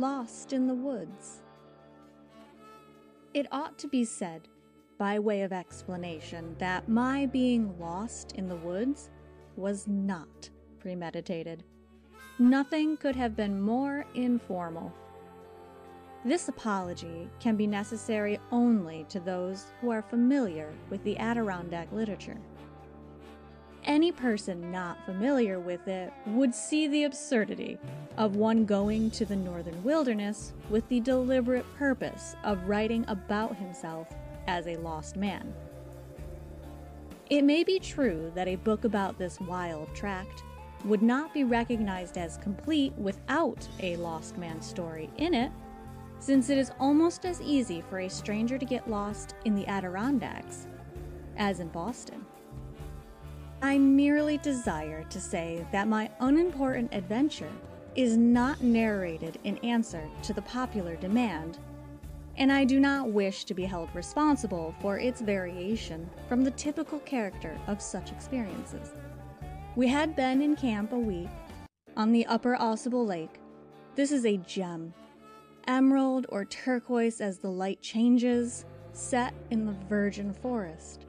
lost in the woods. It ought to be said, by way of explanation, that my being lost in the woods was not premeditated. Nothing could have been more informal. This apology can be necessary only to those who are familiar with the Adirondack literature. Any person not familiar with it would see the absurdity of one going to the northern wilderness with the deliberate purpose of writing about himself as a lost man. It may be true that a book about this wild tract would not be recognized as complete without a lost man story in it, since it is almost as easy for a stranger to get lost in the Adirondacks as in Boston. I merely desire to say that my unimportant adventure is not narrated in answer to the popular demand, and I do not wish to be held responsible for its variation from the typical character of such experiences. We had been in camp a week on the upper Ausable Lake. This is a gem, emerald or turquoise as the light changes, set in the virgin forest.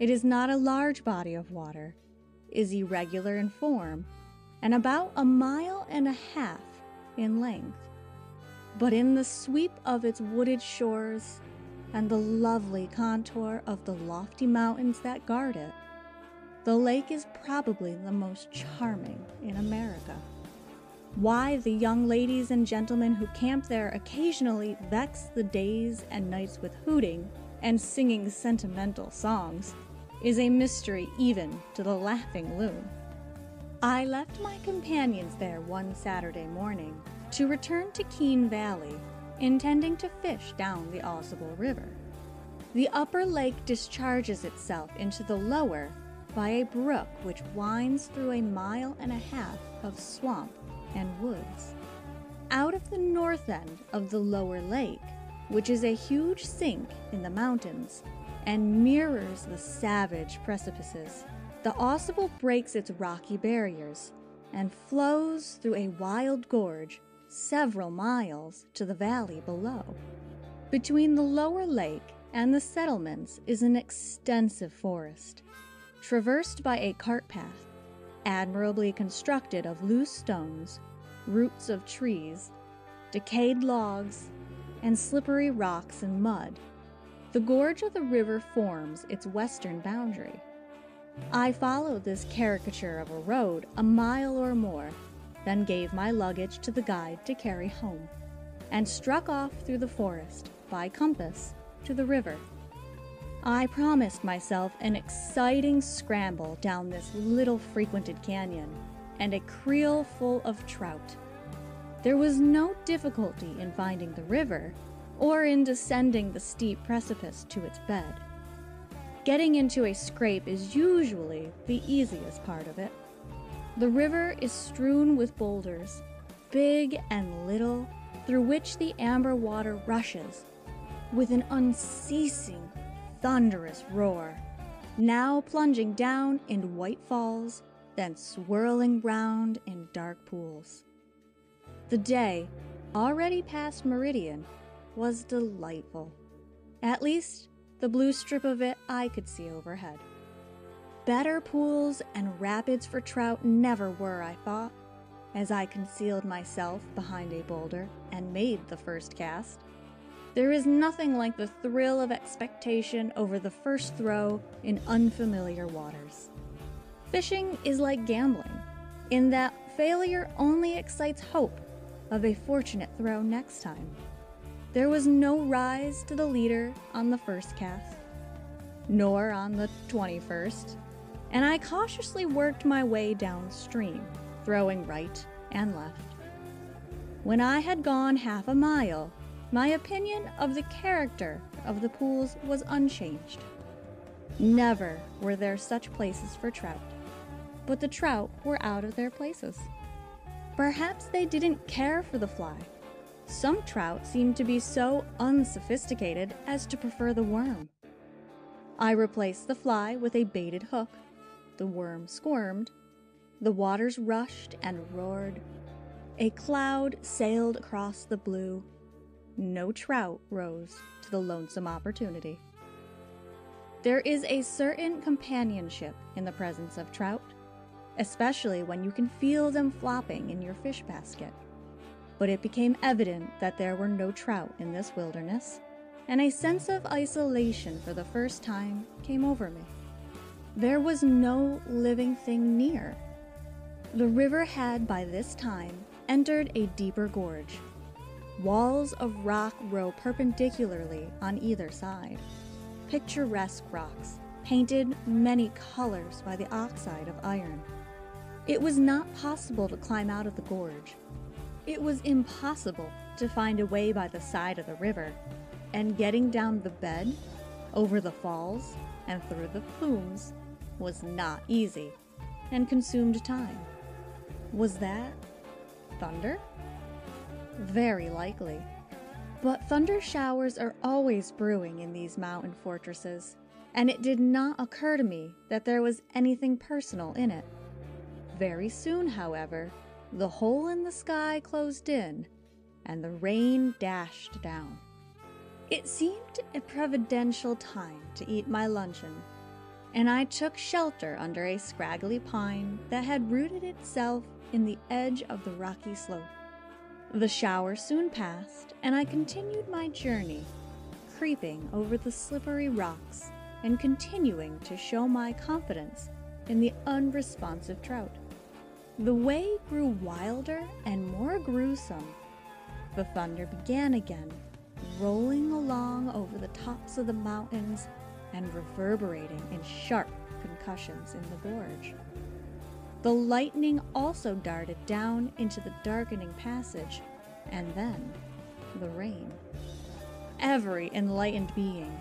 It is not a large body of water, is irregular in form, and about a mile and a half in length. But in the sweep of its wooded shores and the lovely contour of the lofty mountains that guard it, the lake is probably the most charming in America. Why the young ladies and gentlemen who camp there occasionally vex the days and nights with hooting and singing sentimental songs is a mystery even to the laughing loon. I left my companions there one Saturday morning to return to Keene Valley, intending to fish down the Ausable River. The upper lake discharges itself into the lower by a brook which winds through a mile and a half of swamp and woods. Out of the north end of the lower lake, which is a huge sink in the mountains, and mirrors the savage precipices. The Ausable breaks its rocky barriers and flows through a wild gorge several miles to the valley below. Between the lower lake and the settlements is an extensive forest, traversed by a cart path, admirably constructed of loose stones, roots of trees, decayed logs, and slippery rocks and mud the gorge of the river forms its western boundary. I followed this caricature of a road a mile or more, then gave my luggage to the guide to carry home, and struck off through the forest, by compass, to the river. I promised myself an exciting scramble down this little frequented canyon and a creel full of trout. There was no difficulty in finding the river, or in descending the steep precipice to its bed. Getting into a scrape is usually the easiest part of it. The river is strewn with boulders, big and little, through which the amber water rushes with an unceasing, thunderous roar, now plunging down in white falls, then swirling round in dark pools. The day, already past meridian, was delightful. At least, the blue strip of it I could see overhead. Better pools and rapids for trout never were, I thought, as I concealed myself behind a boulder and made the first cast. There is nothing like the thrill of expectation over the first throw in unfamiliar waters. Fishing is like gambling, in that failure only excites hope of a fortunate throw next time. There was no rise to the leader on the first cast, nor on the 21st, and I cautiously worked my way downstream, throwing right and left. When I had gone half a mile, my opinion of the character of the pools was unchanged. Never were there such places for trout, but the trout were out of their places. Perhaps they didn't care for the fly some trout seem to be so unsophisticated as to prefer the worm. I replaced the fly with a baited hook. The worm squirmed. The waters rushed and roared. A cloud sailed across the blue. No trout rose to the lonesome opportunity. There is a certain companionship in the presence of trout, especially when you can feel them flopping in your fish basket. But it became evident that there were no trout in this wilderness, and a sense of isolation for the first time came over me. There was no living thing near. The river had by this time entered a deeper gorge. Walls of rock row perpendicularly on either side. Picturesque rocks, painted many colors by the oxide of iron. It was not possible to climb out of the gorge. It was impossible to find a way by the side of the river, and getting down the bed, over the falls, and through the plumes was not easy and consumed time. Was that thunder? Very likely. But thunder showers are always brewing in these mountain fortresses, and it did not occur to me that there was anything personal in it. Very soon, however, the hole in the sky closed in, and the rain dashed down. It seemed a providential time to eat my luncheon and I took shelter under a scraggly pine that had rooted itself in the edge of the rocky slope. The shower soon passed, and I continued my journey, creeping over the slippery rocks and continuing to show my confidence in the unresponsive trout. The way grew wilder and more gruesome. The thunder began again, rolling along over the tops of the mountains and reverberating in sharp concussions in the gorge. The lightning also darted down into the darkening passage, and then the rain. Every enlightened being,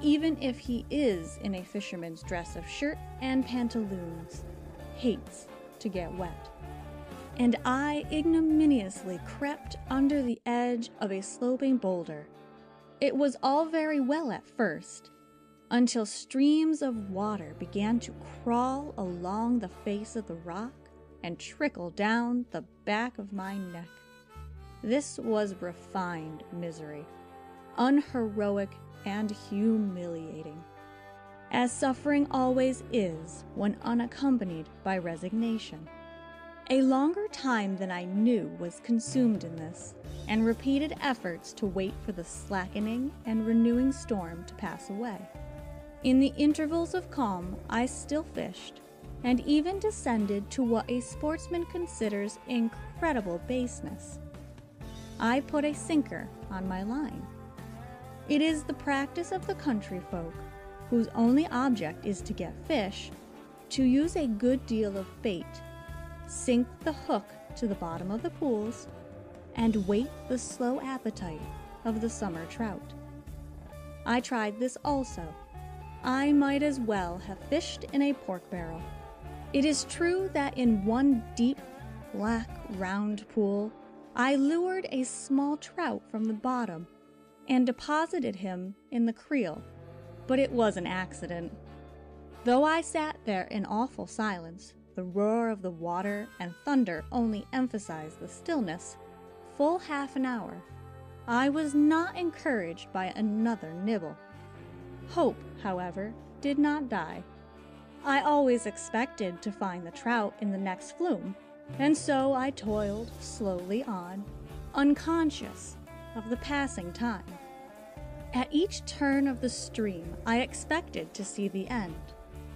even if he is in a fisherman's dress of shirt and pantaloons, hates to get wet. And I ignominiously crept under the edge of a sloping boulder. It was all very well at first, until streams of water began to crawl along the face of the rock and trickle down the back of my neck. This was refined misery, unheroic and humiliating, as suffering always is when unaccompanied by resignation. A longer time than I knew was consumed in this, and repeated efforts to wait for the slackening and renewing storm to pass away. In the intervals of calm, I still fished, and even descended to what a sportsman considers incredible baseness. I put a sinker on my line. It is the practice of the country folk, whose only object is to get fish, to use a good deal of bait, sink the hook to the bottom of the pools, and wait the slow appetite of the summer trout. I tried this also I might as well have fished in a pork barrel. It is true that in one deep, black, round pool, I lured a small trout from the bottom and deposited him in the creel, but it was an accident. Though I sat there in awful silence, the roar of the water and thunder only emphasized the stillness, full half an hour, I was not encouraged by another nibble. Hope, however, did not die. I always expected to find the trout in the next flume, and so I toiled slowly on, unconscious of the passing time. At each turn of the stream, I expected to see the end,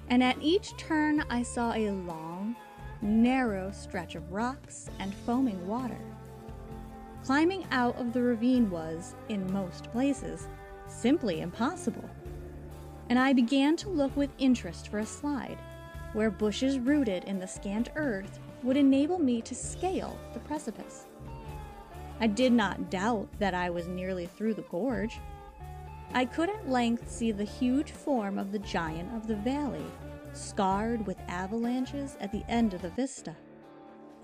and at each turn I saw a long, narrow stretch of rocks and foaming water. Climbing out of the ravine was, in most places, simply impossible and I began to look with interest for a slide, where bushes rooted in the scant earth would enable me to scale the precipice. I did not doubt that I was nearly through the gorge. I could at length see the huge form of the giant of the valley, scarred with avalanches at the end of the vista.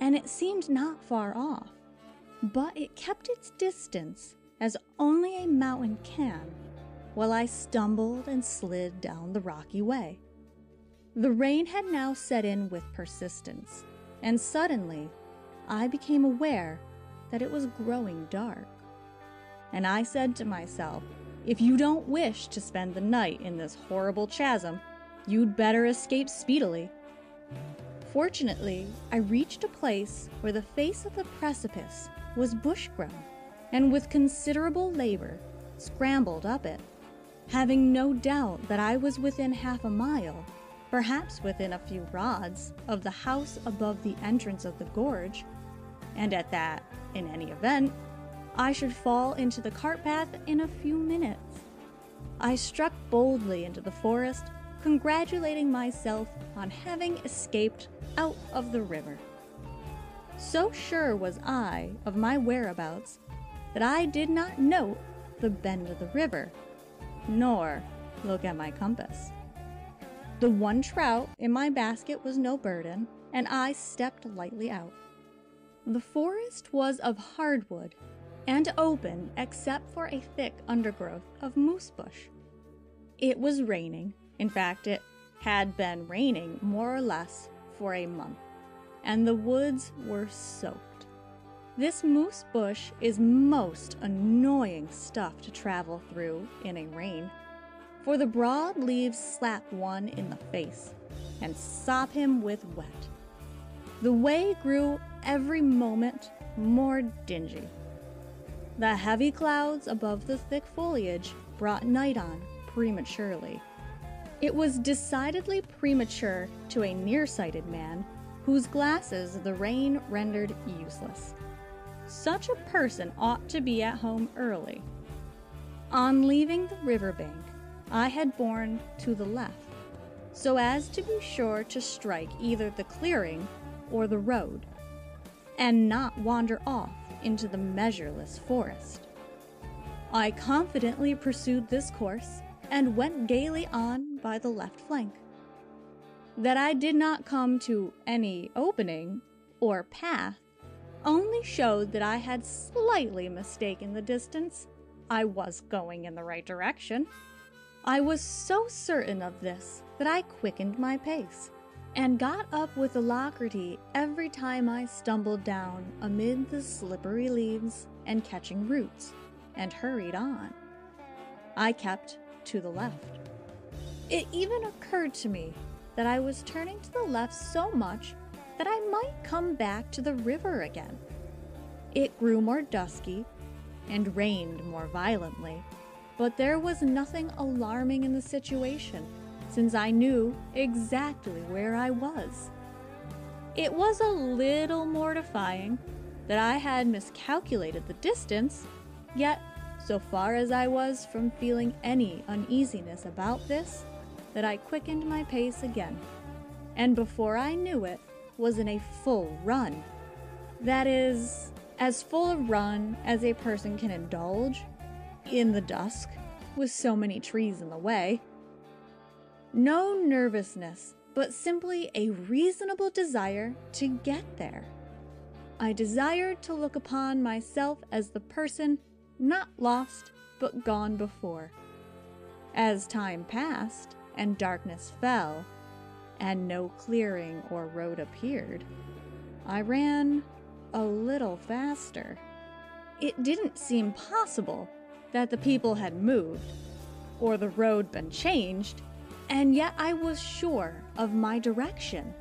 And it seemed not far off, but it kept its distance as only a mountain can while I stumbled and slid down the rocky way. The rain had now set in with persistence, and suddenly I became aware that it was growing dark. And I said to myself, if you don't wish to spend the night in this horrible chasm, you'd better escape speedily. Fortunately, I reached a place where the face of the precipice was bush grown, and with considerable labor scrambled up it, having no doubt that I was within half a mile, perhaps within a few rods, of the house above the entrance of the gorge, and at that, in any event, I should fall into the cart path in a few minutes. I struck boldly into the forest, congratulating myself on having escaped out of the river. So sure was I of my whereabouts that I did not note the bend of the river, nor look at my compass. The one trout in my basket was no burden, and I stepped lightly out. The forest was of hardwood and open except for a thick undergrowth of moose bush. It was raining. In fact, it had been raining more or less for a month, and the woods were soaked. This moose bush is most annoying stuff to travel through in a rain, for the broad leaves slap one in the face and sop him with wet. The way grew every moment more dingy. The heavy clouds above the thick foliage brought night on prematurely. It was decidedly premature to a nearsighted man whose glasses the rain rendered useless. Such a person ought to be at home early. On leaving the riverbank, I had borne to the left, so as to be sure to strike either the clearing or the road, and not wander off into the measureless forest. I confidently pursued this course and went gaily on by the left flank. That I did not come to any opening or path only showed that I had slightly mistaken the distance. I was going in the right direction. I was so certain of this that I quickened my pace and got up with alacrity every time I stumbled down amid the slippery leaves and catching roots, and hurried on. I kept to the left. It even occurred to me that I was turning to the left so much that I might come back to the river again. It grew more dusky and rained more violently, but there was nothing alarming in the situation since I knew exactly where I was. It was a little mortifying that I had miscalculated the distance, yet, so far as I was from feeling any uneasiness about this, that I quickened my pace again, and before I knew it, was in a full run. That is, as full a run as a person can indulge in the dusk, with so many trees in the way. No nervousness, but simply a reasonable desire to get there. I desired to look upon myself as the person not lost but gone before. As time passed and darkness fell, and no clearing or road appeared, I ran a little faster. It didn't seem possible that the people had moved, or the road been changed and yet I was sure of my direction.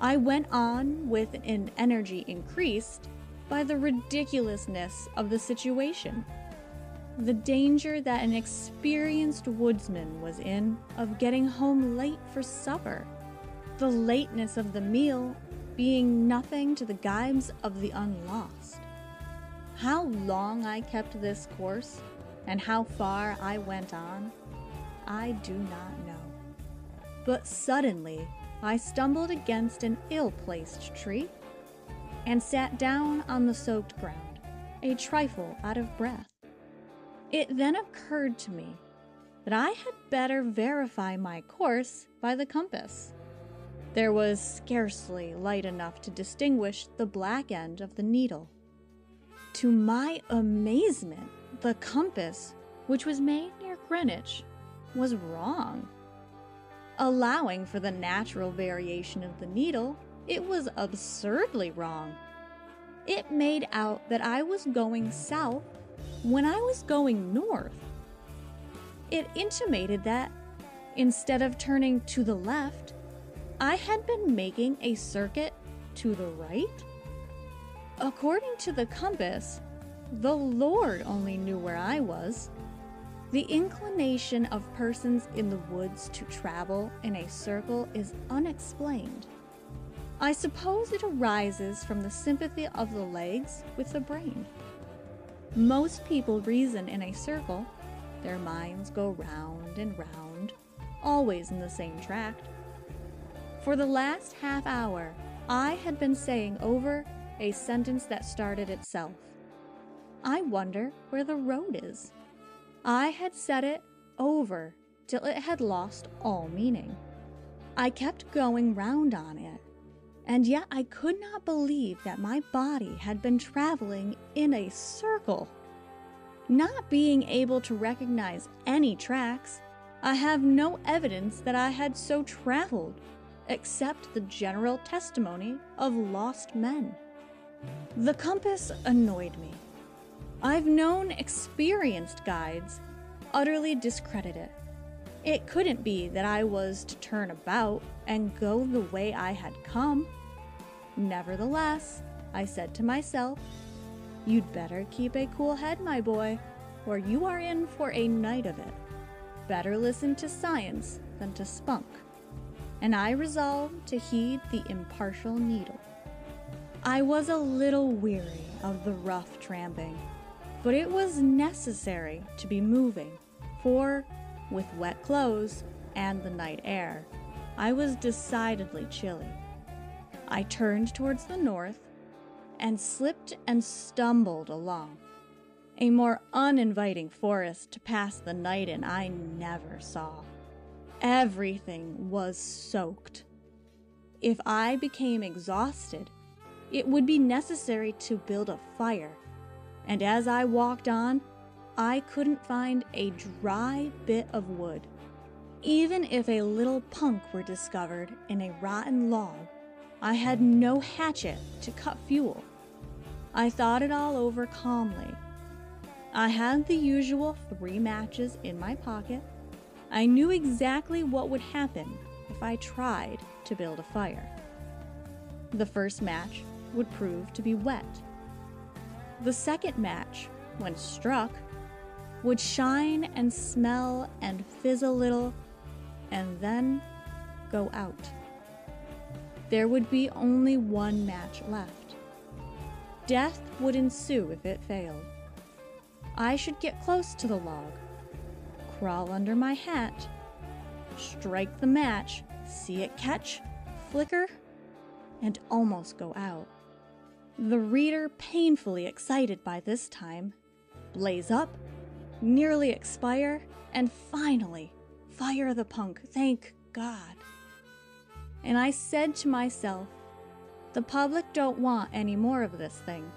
I went on with an energy increased by the ridiculousness of the situation. The danger that an experienced woodsman was in of getting home late for supper. The lateness of the meal being nothing to the gibes of the unlost. How long I kept this course and how far I went on, I do not know. But suddenly, I stumbled against an ill placed tree and sat down on the soaked ground, a trifle out of breath. It then occurred to me that I had better verify my course by the compass. There was scarcely light enough to distinguish the black end of the needle. To my amazement, the compass, which was made near Greenwich, was wrong. Allowing for the natural variation of the needle, it was absurdly wrong. it made out that I was going south when I was going north. It intimated that, instead of turning to the left, I had been making a circuit to the right. According to the compass, the Lord only knew where I was. The inclination of persons in the woods to travel in a circle is unexplained. I suppose it arises from the sympathy of the legs with the brain. Most people reason in a circle, their minds go round and round, always in the same tract. For the last half hour, I had been saying over a sentence that started itself. I wonder where the road is. I had said it over till it had lost all meaning. I kept going round on it, and yet I could not believe that my body had been traveling in a circle. Not being able to recognize any tracks, I have no evidence that I had so traveled, except the general testimony of lost men. The compass annoyed me. I've known experienced guides utterly discredit it. It couldn't be that I was to turn about and go the way I had come. Nevertheless, I said to myself, You'd better keep a cool head, my boy, or you are in for a night of it. Better listen to science than to spunk. And I resolved to heed the impartial needle. I was a little weary of the rough tramping, but it was necessary to be moving, for, with wet clothes and the night air, I was decidedly chilly. I turned towards the north and slipped and stumbled along. A more uninviting forest to pass the night in I never saw. Everything was soaked. If I became exhausted, it would be necessary to build a fire, and as I walked on, I couldn't find a dry bit of wood. Even if a little punk were discovered in a rotten log, I had no hatchet to cut fuel. I thought it all over calmly. I had the usual three matches in my pocket. I knew exactly what would happen if I tried to build a fire. The first match would prove to be wet. The second match, when struck, would shine and smell and fizz a little, and then go out. There would be only one match left. Death would ensue if it failed. I should get close to the log, crawl under my hat, strike the match, see it catch, flicker, and almost go out. The reader, painfully excited by this time, blaze up, nearly expire, and finally fire the punk, thank God. And I said to myself, the public don't want any more of this thing.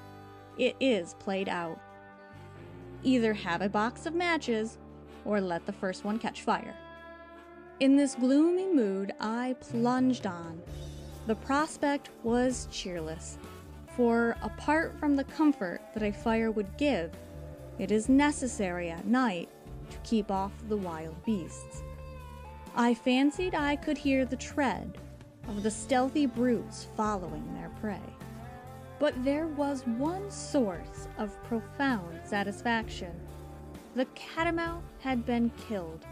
It is played out. Either have a box of matches or let the first one catch fire. In this gloomy mood, I plunged on. The prospect was cheerless for apart from the comfort that a fire would give, it is necessary at night to keep off the wild beasts. I fancied I could hear the tread of the stealthy brutes following their prey. But there was one source of profound satisfaction. The catamount had been killed.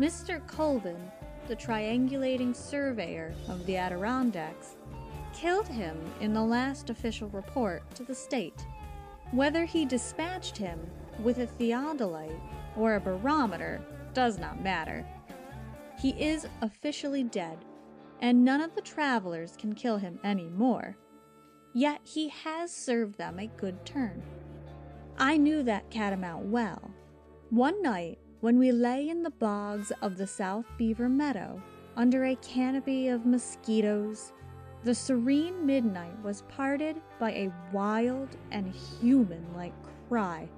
Mr. Colvin, the triangulating surveyor of the Adirondacks, killed him in the last official report to the state. Whether he dispatched him with a theodolite or a barometer does not matter. He is officially dead, and none of the travelers can kill him any more. Yet he has served them a good turn. I knew that catamount well. One night, when we lay in the bogs of the South Beaver Meadow, under a canopy of mosquitoes, the serene midnight was parted by a wild and human like cry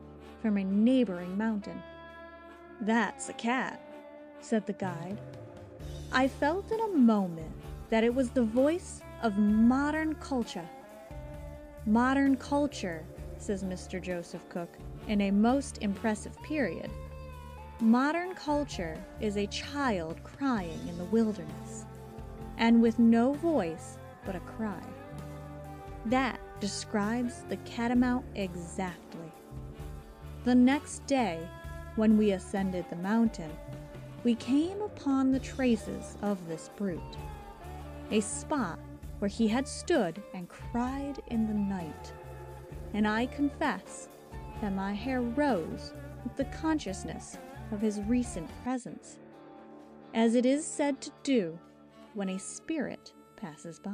from a neighboring mountain. That's a cat, said the guide. I felt in a moment that it was the voice of modern culture. Modern culture, says Mr. Joseph Cook, in a most impressive period. Modern culture is a child crying in the wilderness, and with no voice but a cry. That describes the catamount exactly. The next day, when we ascended the mountain, we came upon the traces of this brute, a spot where he had stood and cried in the night. And I confess that my hair rose with the consciousness of his recent presence, as it is said to do when a spirit passes by.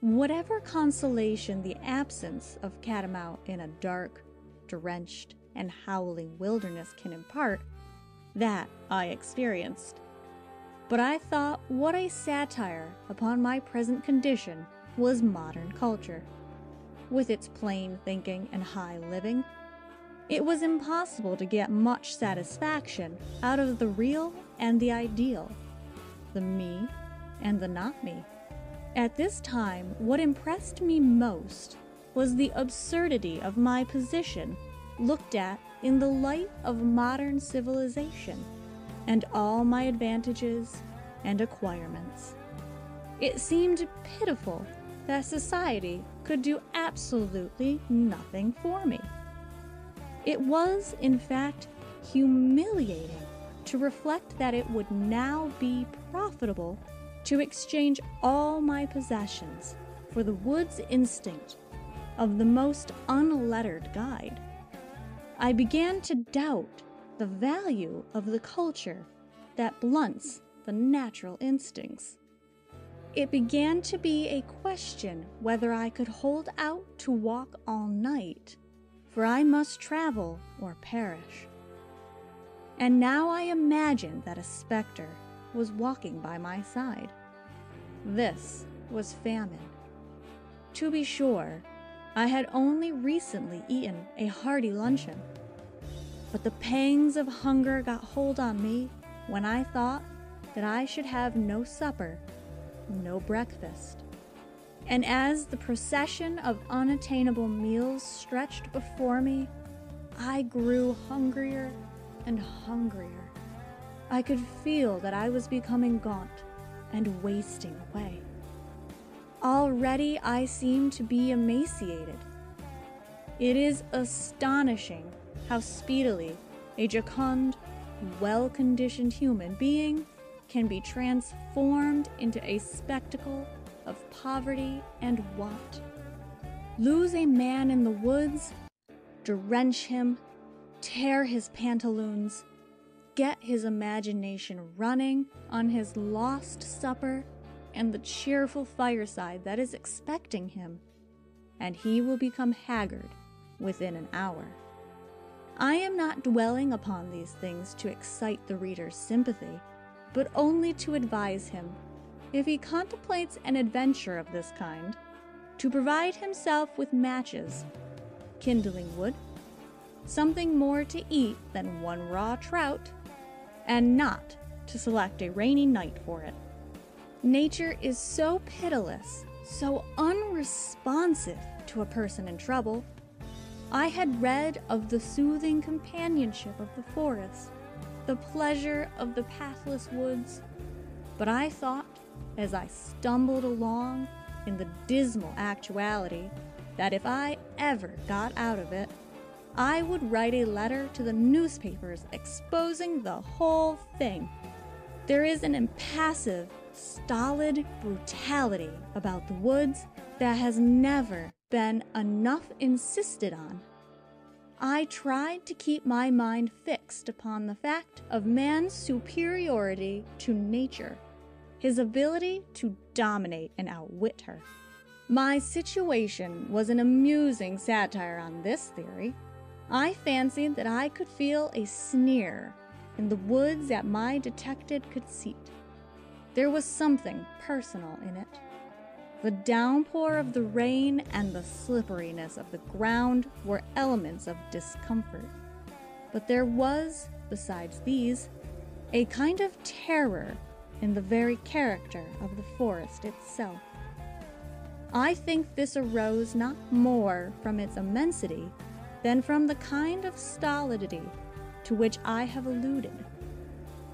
Whatever consolation the absence of Catamount in a dark, drenched, and howling wilderness can impart, that I experienced. But I thought what a satire upon my present condition was modern culture. With its plain thinking and high living, it was impossible to get much satisfaction out of the real and the ideal, the me and the not me. At this time, what impressed me most was the absurdity of my position looked at in the light of modern civilization and all my advantages and acquirements. It seemed pitiful that society could do absolutely nothing for me. It was, in fact, humiliating to reflect that it would now be profitable to exchange all my possessions for the wood's instinct of the most unlettered guide. I began to doubt the value of the culture that blunts the natural instincts. It began to be a question whether I could hold out to walk all night, for I must travel or perish. And now I imagine that a specter was walking by my side. This was famine. To be sure, I had only recently eaten a hearty luncheon, but the pangs of hunger got hold on me when I thought that I should have no supper no breakfast. And as the procession of unattainable meals stretched before me, I grew hungrier and hungrier. I could feel that I was becoming gaunt and wasting away. Already I seemed to be emaciated. It is astonishing how speedily a jocund, well conditioned human being can be transformed into a spectacle of poverty and want. Lose a man in the woods, drench him, tear his pantaloons, get his imagination running on his lost supper and the cheerful fireside that is expecting him, and he will become haggard within an hour. I am not dwelling upon these things to excite the reader's sympathy but only to advise him, if he contemplates an adventure of this kind, to provide himself with matches, kindling wood, something more to eat than one raw trout, and not to select a rainy night for it. Nature is so pitiless, so unresponsive to a person in trouble. I had read of the soothing companionship of the forest, the pleasure of the pathless woods. But I thought, as I stumbled along in the dismal actuality, that if I ever got out of it, I would write a letter to the newspapers exposing the whole thing. There is an impassive, stolid brutality about the woods that has never been enough insisted on I tried to keep my mind fixed upon the fact of man's superiority to nature, his ability to dominate and outwit her. My situation was an amusing satire on this theory. I fancied that I could feel a sneer in the woods at my detected conceit. There was something personal in it. The downpour of the rain and the slipperiness of the ground were elements of discomfort. But there was, besides these, a kind of terror in the very character of the forest itself. I think this arose not more from its immensity than from the kind of stolidity to which I have alluded.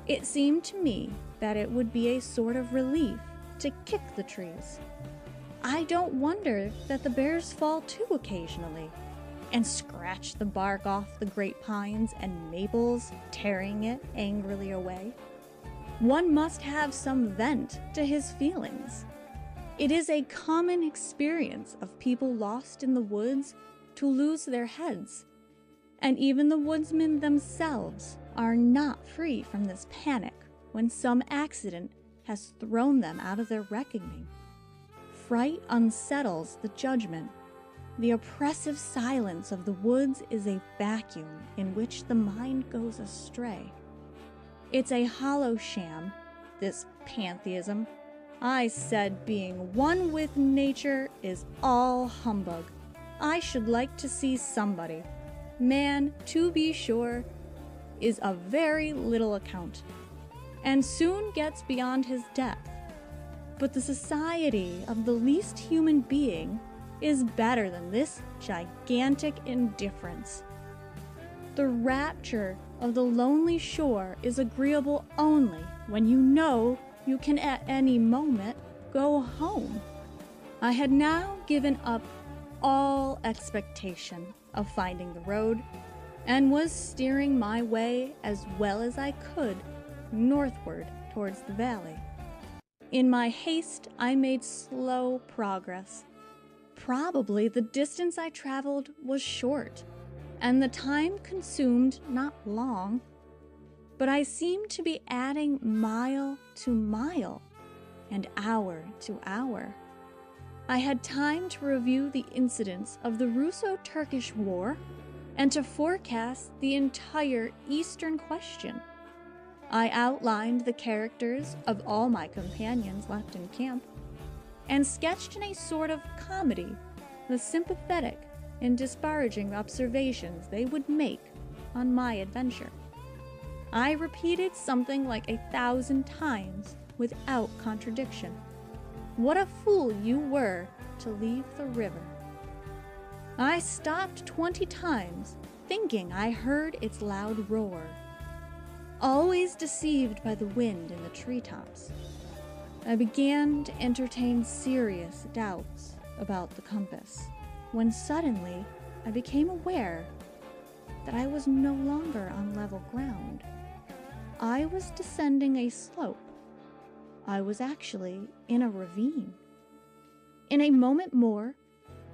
It seemed to me that it would be a sort of relief to kick the trees. I don't wonder that the bears fall to occasionally and scratch the bark off the great pines and maples, tearing it angrily away. One must have some vent to his feelings. It is a common experience of people lost in the woods to lose their heads, and even the woodsmen themselves are not free from this panic when some accident has thrown them out of their reckoning. Fright unsettles the judgment the oppressive silence of the woods is a vacuum in which the mind goes astray. It's a hollow sham, this pantheism. I said being one with nature is all humbug. I should like to see somebody. Man, to be sure, is of very little account, and soon gets beyond his depth. But the society of the least human being is better than this gigantic indifference. The rapture of the lonely shore is agreeable only when you know you can at any moment go home. I had now given up all expectation of finding the road and was steering my way as well as I could northward towards the valley. In my haste, I made slow progress Probably the distance I traveled was short, and the time consumed not long, but I seemed to be adding mile to mile and hour to hour. I had time to review the incidents of the Russo Turkish War and to forecast the entire Eastern question. I outlined the characters of all my companions left in camp and sketched in a sort of comedy the sympathetic and disparaging observations they would make on my adventure. I repeated something like a thousand times without contradiction. What a fool you were to leave the river. I stopped twenty times, thinking I heard its loud roar, always deceived by the wind in the treetops. I began to entertain serious doubts about the compass when suddenly I became aware that I was no longer on level ground. I was descending a slope. I was actually in a ravine. In a moment more,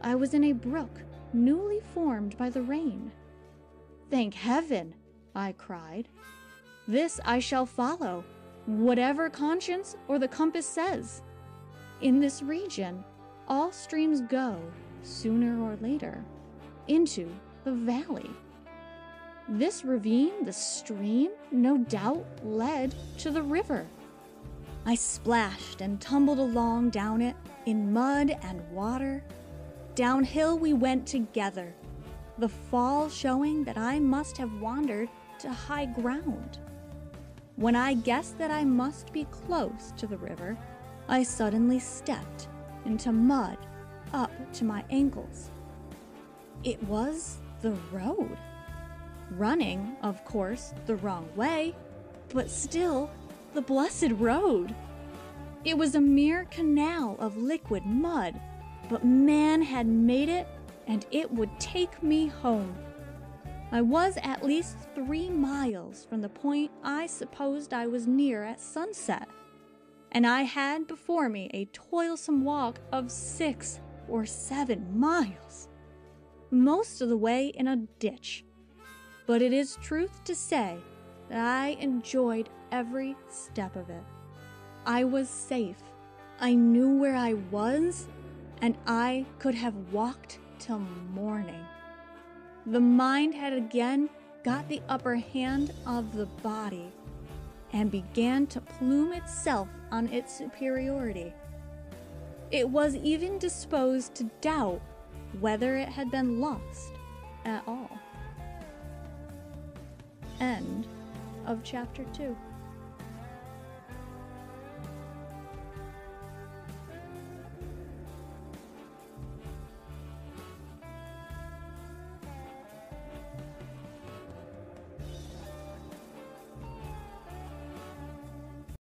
I was in a brook newly formed by the rain. Thank heaven! I cried. This I shall follow whatever conscience or the compass says. In this region, all streams go, sooner or later, into the valley. This ravine, the stream, no doubt led to the river. I splashed and tumbled along down it in mud and water. Downhill we went together, the fall showing that I must have wandered to high ground. When I guessed that I must be close to the river, I suddenly stepped into mud up to my ankles. It was the road. Running, of course, the wrong way, but still the blessed road. It was a mere canal of liquid mud, but man had made it and it would take me home. I was at least three miles from the point I supposed I was near at sunset, and I had before me a toilsome walk of six or seven miles, most of the way in a ditch. But it is truth to say that I enjoyed every step of it. I was safe, I knew where I was, and I could have walked till morning. The mind had again got the upper hand of the body and began to plume itself on its superiority. It was even disposed to doubt whether it had been lost at all. End of chapter 2.